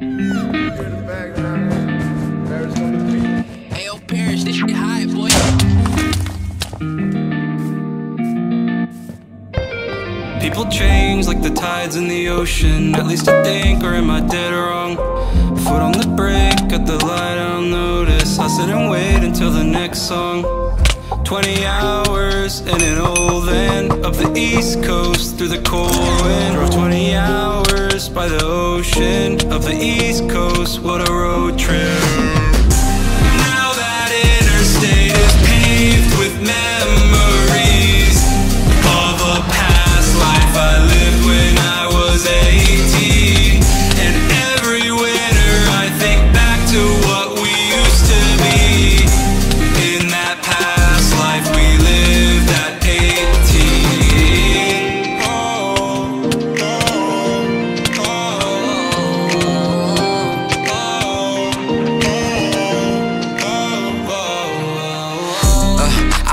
People change like the tides in the ocean. At least I think, or am I dead wrong? Foot on the brake, got the light, I don't notice. I sit and wait until the next song. 20 hours in an old van up the east coast through the cold wind. Drove 20 hours by the ocean up the east coast. What a road trip.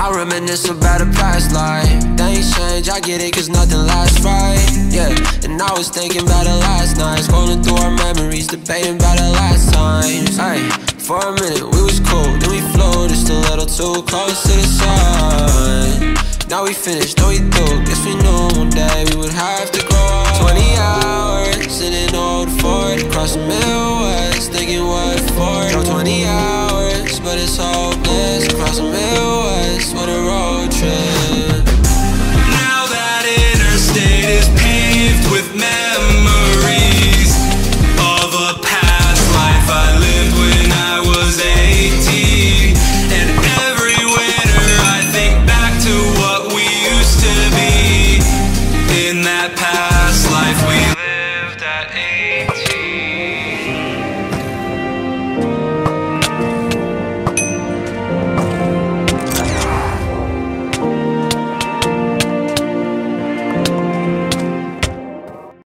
I reminisce about a past life. Things change, I get it, cause nothing lasts right. Yeah, and I was thinking about it last night. Scrolling through our memories, debating about it last times. Hey, for a minute, we was cool, then we flew just a little too close to the sun. Now we finished, no we through. Guess we knew one day we would have to grow up. 20 hours in an old Ford, across the Midwest, thinking what for. Drove 20 hours, but it's over past life we